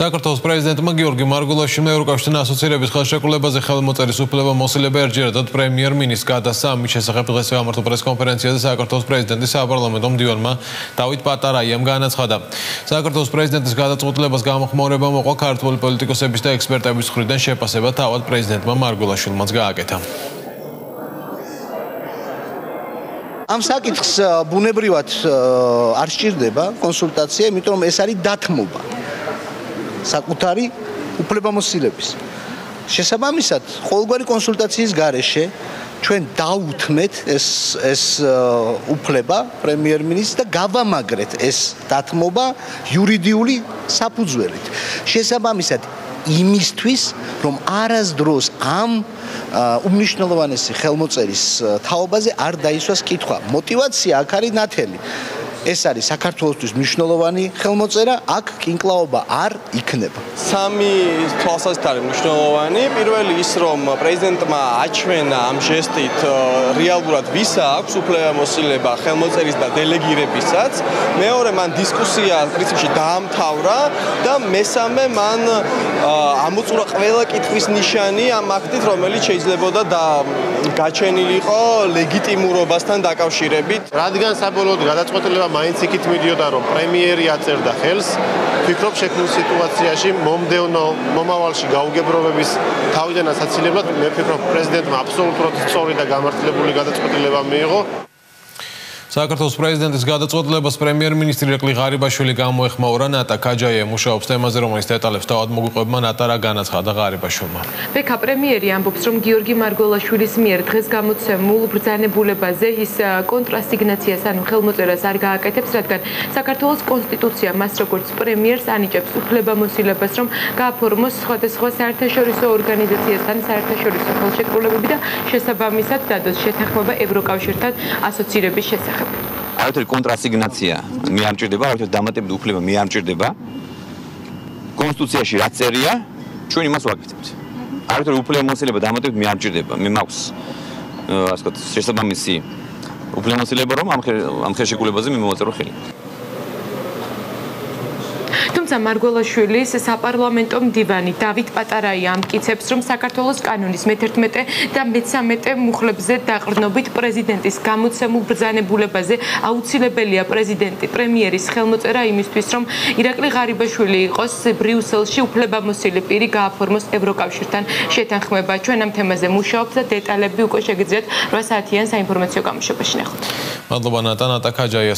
საქართველოს პრეზიდენტმა გიორგი მარგულაშვილმა ევროკავშირთან ასოცირების ხელშეკრულებაზე ხელმოწერის უფლება მოსილება ერჯერადად პრემიერ-მინისტრს გადასცა. ამის შესახებ დღეს გამართულ პრესკონფერენციაზე საქართველოს პრეზიდენტის საპარლამენტო მდივანმა დავით პატარაიამ განაცხადა. საქართველოს პრეზიდენტის გადაწყვეტილებას გამოხმაურება მოყვა ქართული პოლიტიკოსების და ექსპერტების მხრიდან შეფასება თავად პრეზიდენტმა მარგულაშვილმაც გააკეთა. ამ საკითხს ბუნებრივად არ სჭირდება კონსულტაცია, იმიტომ რომ ეს არის დათმობა. საკუთარი უფლებამოსილების. შესაბამისად, ყოველგვარი კონსულტაციის გარეშე ჩვენ დავუთმეთ ეს ეს უფლება პრემიერ-მინისტრს და გავამაგრეთ ეს დათმობა იურიდიული საფუძველით. შესაბამისად, იმისთვის, რომ არასდროს ამ უმნიშვნელოვანესი ხელმოწერის თაობაზე არ დაისვას კითხვა. мотиваცია აქ არის ნათელი. ეს არის საქართველოსთვის მნიშვნელოვანი ხელმოწერა, აქ კინკლაობა არ იქნება. სამი თვალსაზრისით არის მნიშვნელოვანი. პირველი ის, რომ პრეზიდენტმა აჩვენა ამ ჟესტით რეალურად ვისა აქვს უფლებამოსილება ხელმოწერის და დელეგირებისაც. მეორე, მან დისკუსია პრინციპში დაამთავრა და მესამე, მან ამოწურა ყველა კითხვის ნიშანი ამ აქტით, რომელიც შეიძლებოდა და გაჩენილიყო ლეგიტიმურობასთან დაკავშირებით. რადგან საბოლოოდ გადაწყვეტილება მაინც იქით მიდიოდა რომ პრემიერი აწერდა ხელს ფიქრობ შექმნილ სიტუაციაში მომდევნო მომავალში გაუგებრობების თავიდან ასაცილებლად მე ვფიქრობ პრეზიდენტმა აბსოლუტურად სწორი და გამართლებული გადაწყვეტილება მიიღო საქართველოს პრეზიდენტის გადაწყვეტილებას პრემიერ-მინისტრი რეკლი ღარიბაშვილი გამოეხმაურა ნატა კაჯაია მუშაობს თემაზე რომელიც დეტალებს თავად მოგიყვება ნატა რა განაცხადა ღარიბაშვილმა. ბექა პრემიერი ამბობს რომ გიორგი მარგველაშვილის მიერ დღეს გამოცემულ ბრძანებულებაზე ის კონტრასიგნაციას ანუ ხელმოწერას არ გააკეთებს რადგან საქართველოს კონსტიტუცია მას როგორც პრემიერს ანიჭებს უფლებამოსილებას რომ გააფორმოს სხვადასხვა საერთაშორისო ორგანიზაციასთან საერთაშორისო ხელშეკრულებები და შესაბამისად დადოს შეთანხმება ევროკავშირთან ასოცირების შესახებ არავითარი კონტრასიგნაცია მე არ მჭირდება, არავითარი დამატებითი უფლება მე არ მჭირდება. კონსტიტუციაში რა წერია, ჩვენ იმას ვაკეთებთ. არავითარი უფლებამოსილება დამატებით მე არ მჭირდება. მე მაქვს ასე ვთქვათ, შესაბამისი უფლებამოსილება რომ ამ ამ ხელშეკრულებაზე მე მოვაწერო ხელი. თუმცა მარგველაშვილის საპარლამენტო მდივანი დავით პატარაი ამტკიცებს, რომ საქართველოს კანონის მე-11 და მე-13 მუხლებზე დაყრდნობით პრეზიდენტის გამოცემულ ბრძანებულებაზე აუცილებელია პრეზიდენტი პრემიერის ხელმოწერა იმისთვის, რომ ირაკლი ღარიბაშვილი იყოს ბრიუსელში უფლებამოსილი პირი გააფორმოს ევროკავშირთან შეთანხმება. ჩვენ ამ თემაზე მუშაობთ და დეტალები უკვე შეგიძლიათ 8 საათიან საინფორმაციო გამოშვებაში ნახოთ. მადლობა ნატა ნატა ქაჯაია